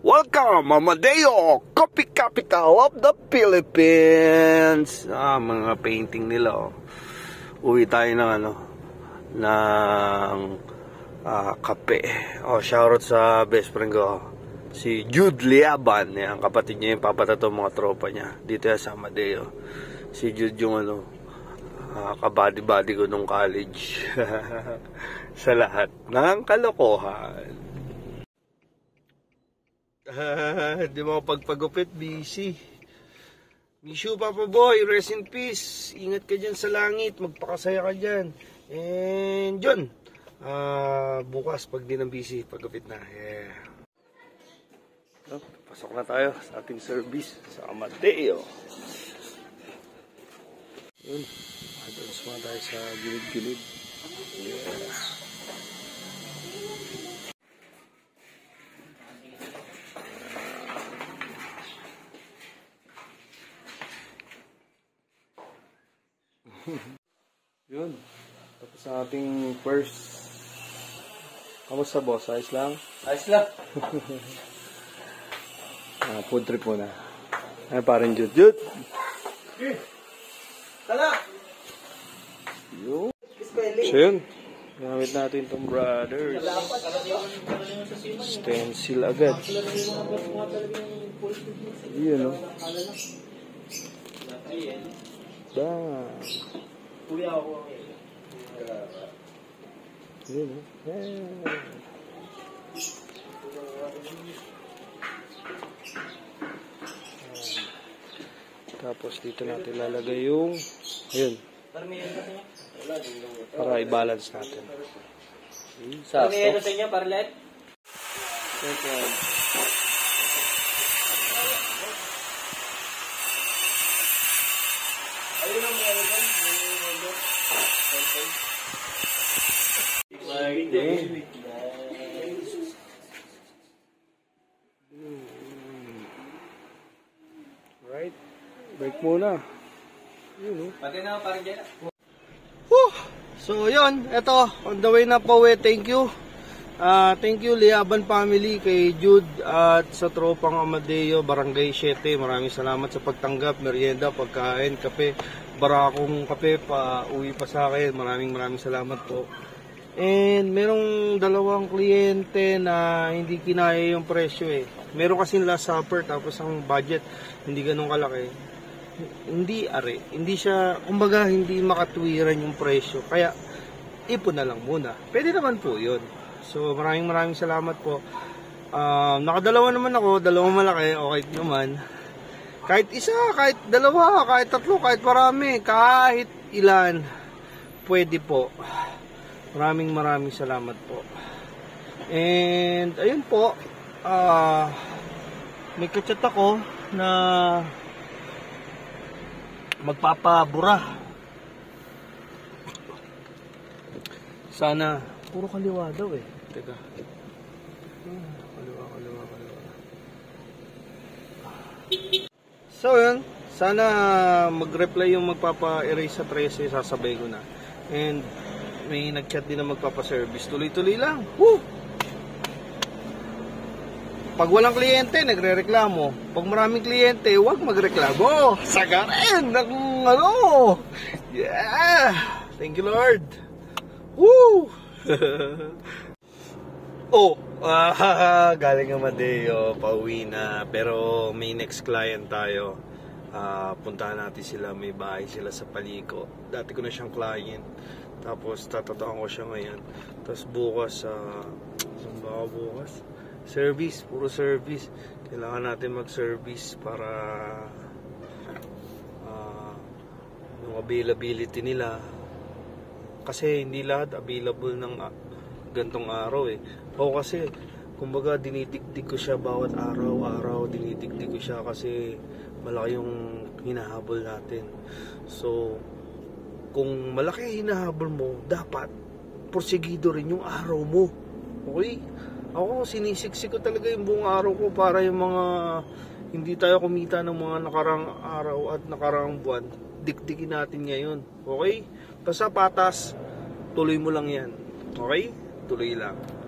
Welcome, Amadeo, Coffee Capital of the Philippines. Ah, mga painting nila, oh. Uwi tayo ng ano, ng ah, kape. Oh, shoutout sa best friend ko, si Jude Liaban. Yan, kapatid niya yung papatato mga tropa niya. Dito yan sa Amadeo. Si Jude yung ano, ah, kabady-body ko nung college. sa lahat ng kalokohan. Ah, di mo pagpagupit, busy. Miss you, Papa Boy. Rest in peace. Ingat ka dyan sa langit. Magpakasaya ka dyan. And yun. ah bukas, pag di ng busy, pagupit na. Yeah. Oh, pasok na tayo sa ating service sa Amadeo. Yun. Advance muna tayo sa gilid-gilid. Yeah. Yun. Tapos ang ating first. Kamusta boss? Ayos lang? Ayos lang. Ah, food trip muna. Ay, parang Jud. Jud! Tala! Yun. So yun. Gamit natin itong brothers. Stencil agad. Yun, no? Bang! Kuya ako. Yun, no? Yeah. Tapos dito natin lalagay yung inyo? para i-balance natin. Parmiyan sa inyo, Parlet? Ayun Right? Break muna. Pati na, parang dyan. Whew! So, yun. Ito, on the way na po eh. Thank you. Ah, thank you Liaban family kay Jude at sa tropang Amadeo Barangay 7. Maraming salamat sa pagtanggap, merienda, pagkain, kape, barakong kape pa uwi pa sa akin. Maraming maraming salamat po. And merong dalawang kliyente na hindi kinaya yung presyo eh. Meron kasi last supper tapos ang budget hindi ganun kalaki hindi are, hindi siya, kumbaga hindi makatwiran yung presyo. Kaya ipon na lang muna. Pwede naman po 'yun. So maraming maraming salamat po. Um, nakadalawa naman ako, dalawang malaki, okay naman. Kahit isa, kahit dalawa, kahit tatlo, kahit marami, kahit ilan, pwede po. Maraming maraming salamat po. And ayun po, ah may kachat ako na magpapabura. Sana, puro kaliwa daw eh. Teka. Kaliwa, kaliwa, kaliwa. So yun, sana mag-reply yung magpapa-erase sa 13, sasabay ko na. And may nag-chat din na magpapa-service. Tuloy-tuloy lang. Woo! Pag walang kliyente, nagre-reklamo. Pag maraming kliyente, huwag magreklamo. Sagarin ng ano. Yeah! Thank you, Lord. Woo! oh, ah, galing ang Madeo, pauwi na. Pero may next client tayo. Ah, puntahan natin sila, may bahay sila sa Paliko. Dati ko na siyang client. Tapos tatatakan ko siya ngayon. Tapos bukas, ah, saan ba bukas? Service, puro service. Kailangan natin mag-service para ah, yung availability nila. Kasi hindi lahat available ng ah, gantong araw eh. O kasi, kumbaga dinidigdig ko siya bawat araw-araw, dinidigdig ko siya kasi malaki yung hinahabol natin. So, kung malaki hinahabol mo, dapat porsigido rin yung araw mo. Okay? Ako, sinisiksik ko talaga yung buong araw ko para yung mga hindi tayo kumita ng mga nakarang araw at nakarang buwan. Dikdikin natin ngayon. Okay? Basta patas, tuloy mo lang yan. Okay? Tuloy lang.